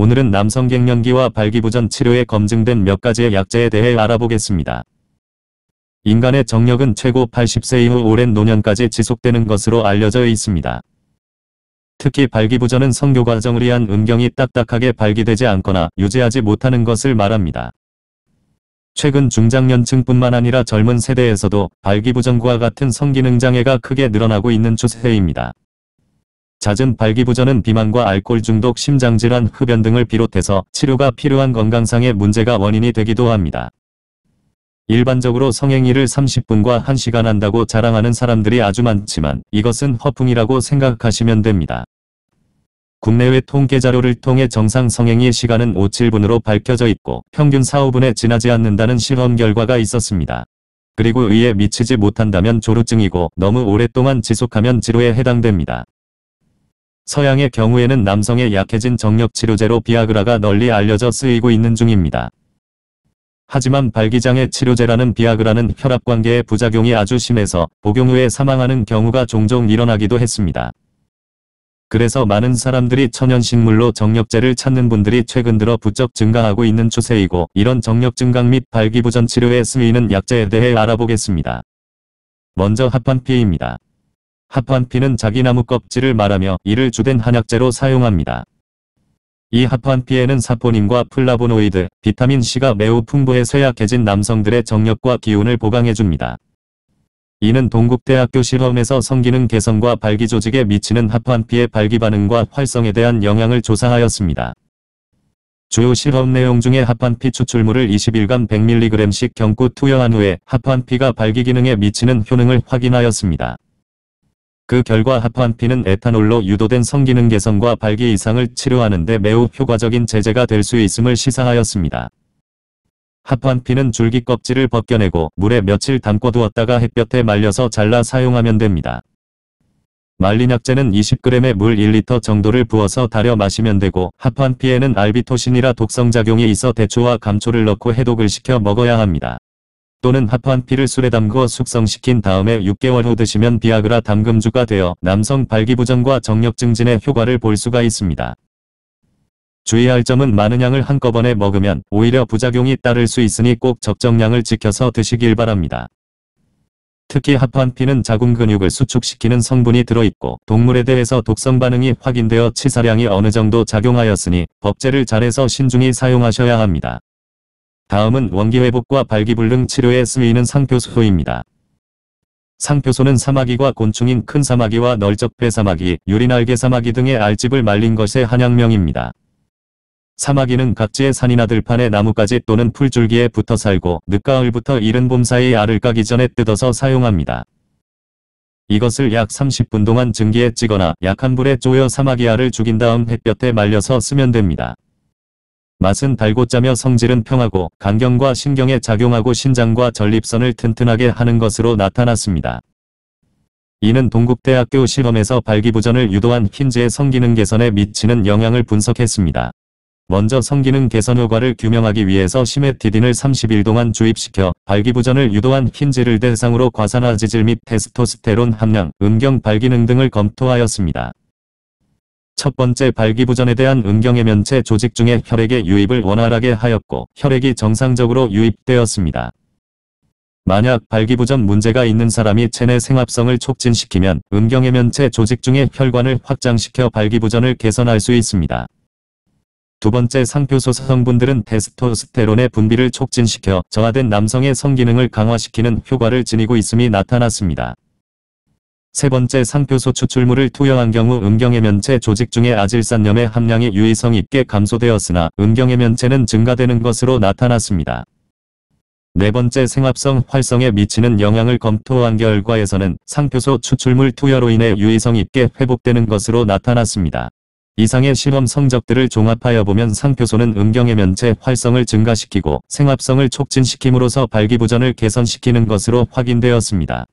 오늘은 남성 갱년기와 발기부전 치료에 검증된 몇 가지의 약제에 대해 알아보겠습니다. 인간의 정력은 최고 80세 이후 오랜 노년까지 지속되는 것으로 알려져 있습니다. 특히 발기부전은 성교 과정을 위한 음경이 딱딱하게 발기되지 않거나 유지하지 못하는 것을 말합니다. 최근 중장년층뿐만 아니라 젊은 세대에서도 발기부전과 같은 성기능 장애가 크게 늘어나고 있는 추세입니다. 잦은 발기부전은 비만과 알코올 중독, 심장질환, 흡연 등을 비롯해서 치료가 필요한 건강상의 문제가 원인이 되기도 합니다. 일반적으로 성행위를 30분과 1시간 한다고 자랑하는 사람들이 아주 많지만 이것은 허풍이라고 생각하시면 됩니다. 국내외 통계 자료를 통해 정상 성행위 시간은 5, 7분으로 밝혀져 있고 평균 4, 5분에 지나지 않는다는 실험 결과가 있었습니다. 그리고 의에 미치지 못한다면 조루증이고 너무 오랫동안 지속하면 지루에 해당됩니다. 서양의 경우에는 남성의 약해진 정력 치료제로 비아그라가 널리 알려져 쓰이고 있는 중입니다. 하지만 발기장애 치료제라는 비아그라는 혈압관계의 부작용이 아주 심해서 복용 후에 사망하는 경우가 종종 일어나기도 했습니다. 그래서 많은 사람들이 천연식물로 정력제를 찾는 분들이 최근 들어 부쩍 증가하고 있는 추세이고 이런 정력 증강 및 발기부전 치료에 쓰이는 약제에 대해 알아보겠습니다. 먼저 합환피입니다. 합환피는 자귀나무 껍질을 말하며 이를 주된 한약재로 사용합니다. 이 합환피에는 사포닌과 플라보노이드, 비타민C가 매우 풍부해 쇠약해진 남성들의 정력과 기운을 보강해줍니다. 이는 동국대학교 실험에서 성기능 개선과 발기 조직에 미치는 합환피의 발기 반응과 활성에 대한 영향을 조사하였습니다. 주요 실험 내용 중에 합환피 추출물을 21일간 100mg씩 경구 투여한 후에 합환피가 발기 기능에 미치는 효능을 확인하였습니다. 그 결과 하프안피는 에탄올로 유도된 성기능 개선과 발기 이상을 치료하는 데 매우 효과적인 제재가 될 수 있음을 시사하였습니다. 하프안피는 줄기 껍질을 벗겨내고 물에 며칠 담궈 두었다가 햇볕에 말려서 잘라 사용하면 됩니다. 말린 약재는 20g의 물 1리터 정도를 부어서 달여 마시면 되고 하프안피에는 알비토신이라 독성작용이 있어 대추와 감초를 넣고 해독을 시켜 먹어야 합니다. 또는 하프안피를 술에 담궈 숙성시킨 다음에 6개월 후 드시면 비아그라 담금주가 되어 남성 발기부전과 정력 증진의 효과를 볼 수가 있습니다. 주의할 점은 많은 양을 한꺼번에 먹으면 오히려 부작용이 따를 수 있으니 꼭 적정량을 지켜서 드시길 바랍니다. 특히 하프안피는 자궁 근육을 수축시키는 성분이 들어있고 동물에 대해서 독성 반응이 확인되어 치사량이 어느 정도 작용하였으니 법제를 잘해서 신중히 사용하셔야 합니다. 다음은 원기회복과 발기불능 치료에 쓰이는 상표소입니다. 상표소는 사마귀와 곤충인 큰 사마귀와 널적배 사마귀, 유리날개 사마귀 등의 알집을 말린 것의 한약명입니다. 사마귀는 각지의 산이나 들판에 나뭇가지 또는 풀줄기에 붙어 살고 늦가을부터 이른 봄 사이 알을 까기 전에 뜯어서 사용합니다. 이것을 약 30분 동안 증기에 찌거나 약한 불에 쪼여 사마귀 알을 죽인 다음 햇볕에 말려서 쓰면 됩니다. 맛은 달고 짜며 성질은 평하고 간경과 신경에 작용하고 신장과 전립선을 튼튼하게 하는 것으로 나타났습니다. 이는 동국대학교 실험에서 발기부전을 유도한 흰지의 성기능 개선에 미치는 영향을 분석했습니다. 먼저 성기능 개선 효과를 규명하기 위해서 시메티딘을 30일 동안 주입시켜 발기부전을 유도한 흰지를 대상으로 과산화지질 및 테스토스테론 함량, 음경 발기능 등을 검토하였습니다. 첫 번째 발기부전에 대한 음경해면체 조직 중에 혈액의 유입을 원활하게 하였고 혈액이 정상적으로 유입되었습니다. 만약 발기부전 문제가 있는 사람이 체내 생합성을 촉진시키면 음경해면체 조직 중의 혈관을 확장시켜 발기부전을 개선할 수 있습니다. 두 번째 상표소 성분들은 테스토스테론의 분비를 촉진시켜 저하된 남성의 성기능을 강화시키는 효과를 지니고 있음이 나타났습니다. 세 번째 상표소 추출물을 투여한 경우 음경해면체 조직 중의 아질산염의 함량이 유의성 있게 감소되었으나 음경해면체는 증가되는 것으로 나타났습니다. 네 번째 생합성 활성에 미치는 영향을 검토한 결과에서는 상표소 추출물 투여로 인해 유의성 있게 회복되는 것으로 나타났습니다. 이상의 실험 성적들을 종합하여 보면 상표소는 음경해면체 활성을 증가시키고 생합성을 촉진시킴으로써 발기부전을 개선시키는 것으로 확인되었습니다.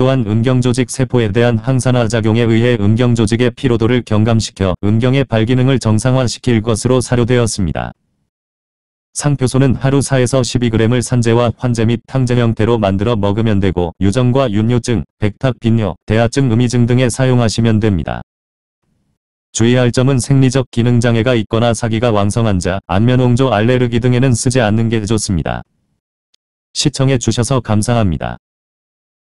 또한 음경조직 세포에 대한 항산화 작용에 의해 음경조직의 피로도를 경감시켜 음경의 발기능을 정상화시킬 것으로 사료되었습니다. 상표소는 하루 4에서 12g을 산재와 환제 및 탕제 형태로 만들어 먹으면 되고 유정과 윤뇨증, 백탁 빈뇨, 대하증 음이증 등에 사용하시면 됩니다. 주의할 점은 생리적 기능장애가 있거나 사기가 왕성한 자, 안면홍조 알레르기 등에는 쓰지 않는 게 좋습니다. 시청해 주셔서 감사합니다.